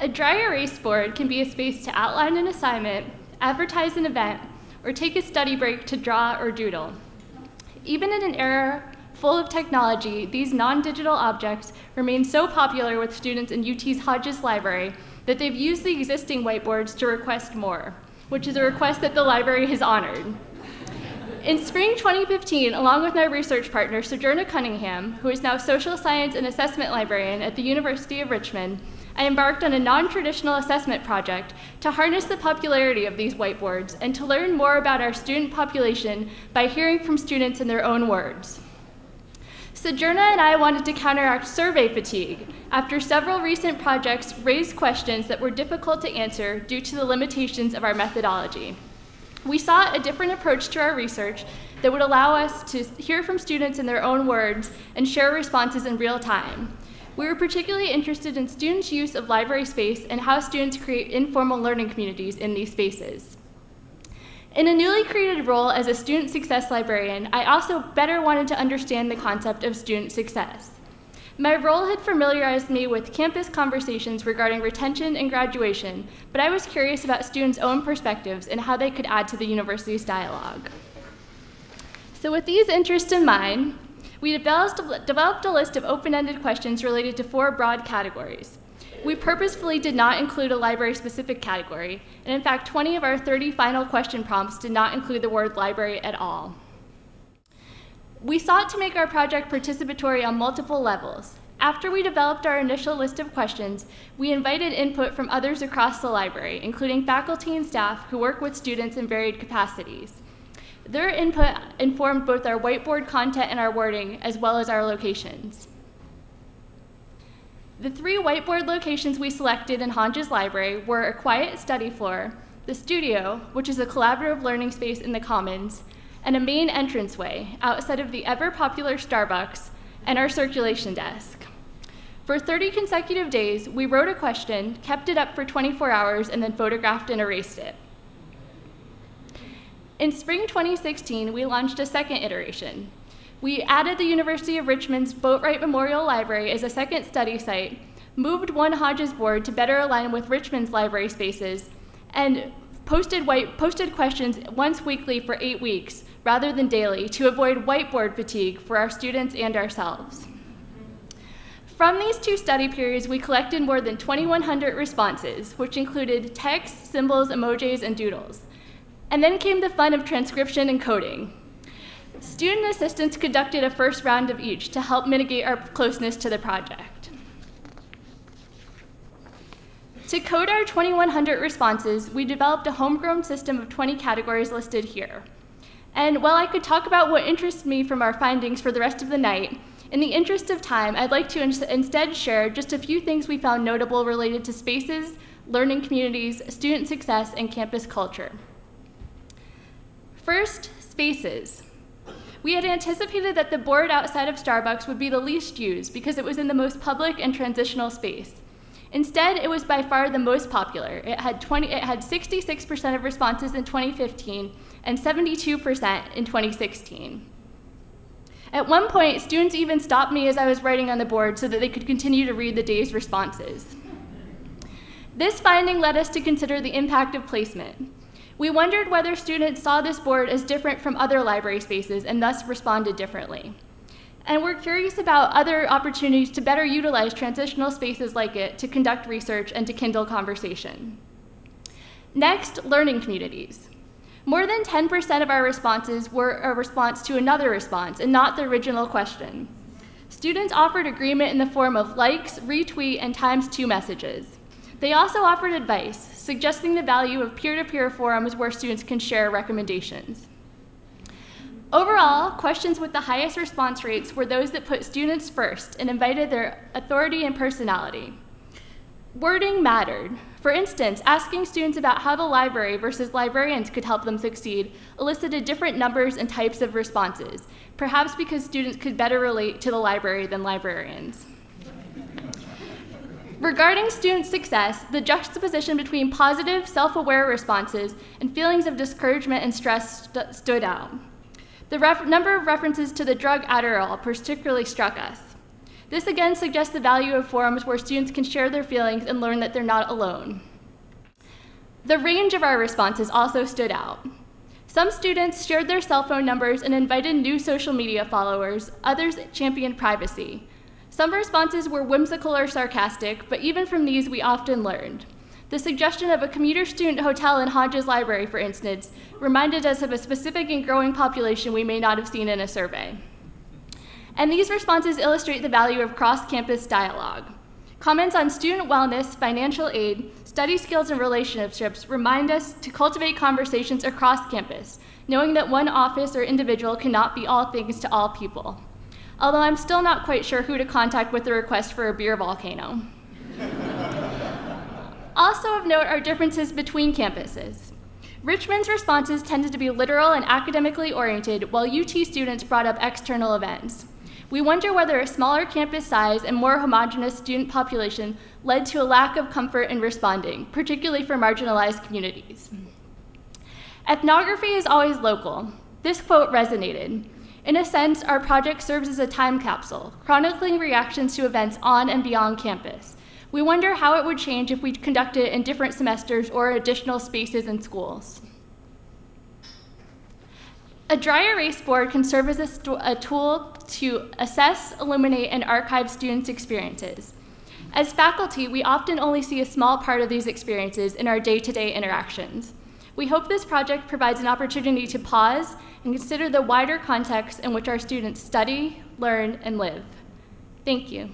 A dry erase board can be a space to outline an assignment, advertise an event, or take a study break to draw or doodle. Even in an era full of technology, these non-digital objects remain so popular with students in UT's Hodges Library that they've used the existing whiteboards to request more, which is a request that the library has honored. In spring 2015, along with my research partner, Sojourner Cunningham, who is now social science and assessment librarian at the University of Richmond, I embarked on a non-traditional assessment project to harness the popularity of these whiteboards and to learn more about our student population by hearing from students in their own words. Sojourner and I wanted to counteract survey fatigue after several recent projects raised questions that were difficult to answer due to the limitations of our methodology. We sought a different approach to our research that would allow us to hear from students in their own words and share responses in real time. We were particularly interested in students' use of library space and how students create informal learning communities in these spaces. In a newly created role as a student success librarian, I also better wanted to understand the concept of student success. My role had familiarized me with campus conversations regarding retention and graduation, but I was curious about students' own perspectives and how they could add to the university's dialogue. So with these interests in mind, we developed, a list of open-ended questions related to four broad categories. We purposefully did not include a library-specific category, and in fact, 20 of our 30 final question prompts did not include the word library at all. We sought to make our project participatory on multiple levels. After we developed our initial list of questions, we invited input from others across the library, including faculty and staff who work with students in varied capacities. Their input informed both our whiteboard content and our wording, as well as our locations. The three whiteboard locations we selected in Hodges Library were a quiet study floor, the studio, which is a collaborative learning space in the Commons, and a main entranceway outside of the ever popular Starbucks and our circulation desk. For 30 consecutive days, we wrote a question, kept it up for 24 hours, and then photographed and erased it. In spring 2016, we launched a second iteration. We added the University of Richmond's Boatwright Memorial Library as a second study site, moved one Hodges board to better align with Richmond's library spaces, and posted, white, posted questions once weekly for eight weeks, rather than daily to avoid whiteboard fatigue for our students and ourselves. From these two study periods, we collected more than 2,100 responses, which included text, symbols, emojis, and doodles. And then came the fun of transcription and coding. Student assistants conducted a first round of each to help mitigate our closeness to the project. To code our 2,100 responses, we developed a homegrown system of 20 categories listed here. And while I could talk about what interests me from our findings for the rest of the night, in the interest of time, I'd like to in instead share just a few things we found notable related to spaces, learning communities, student success, and campus culture. First, spaces. We had anticipated that the board outside of Starbucks would be the least used because it was in the most public and transitional space. Instead, it was by far the most popular. It had, 20, it had 66% of responses in 2015 and 72% in 2016. At one point, students even stopped me as I was writing on the board so that they could continue to read the day's responses. This finding led us to consider the impact of placement. We wondered whether students saw this board as different from other library spaces and thus responded differently. And we're curious about other opportunities to better utilize transitional spaces like it to conduct research and to kindle conversation. Next, learning communities. More than 10% of our responses were a response to another response and not the original question. Students offered agreement in the form of likes, retweet, and times two messages. They also offered advice, suggesting the value of peer-to-peer -peer forums where students can share recommendations. Overall, questions with the highest response rates were those that put students first and invited their authority and personality. Wording mattered. For instance, asking students about how the library versus librarians could help them succeed elicited different numbers and types of responses, perhaps because students could better relate to the library than librarians. Regarding student success, the juxtaposition between positive, self-aware responses and feelings of discouragement and stress st stood out. The number of references to the drug Adderall particularly struck us. This again suggests the value of forums where students can share their feelings and learn that they're not alone. The range of our responses also stood out. Some students shared their cell phone numbers and invited new social media followers, others championed privacy. Some responses were whimsical or sarcastic, but even from these we often learned. The suggestion of a commuter student hotel in Hodges Library, for instance, reminded us of a specific and growing population we may not have seen in a survey. And these responses illustrate the value of cross-campus dialogue. Comments on student wellness, financial aid, study skills, and relationships remind us to cultivate conversations across campus, knowing that one office or individual cannot be all things to all people although I'm still not quite sure who to contact with a request for a beer volcano. also of note are differences between campuses. Richmond's responses tended to be literal and academically oriented, while UT students brought up external events. We wonder whether a smaller campus size and more homogenous student population led to a lack of comfort in responding, particularly for marginalized communities. Ethnography is always local. This quote resonated. In a sense, our project serves as a time capsule, chronicling reactions to events on and beyond campus. We wonder how it would change if we conducted it in different semesters or additional spaces in schools. A dry erase board can serve as a, a, tool to assess, illuminate, and archive students' experiences. As faculty, we often only see a small part of these experiences in our day-to-day -day interactions. We hope this project provides an opportunity to pause and consider the wider context in which our students study, learn, and live. Thank you.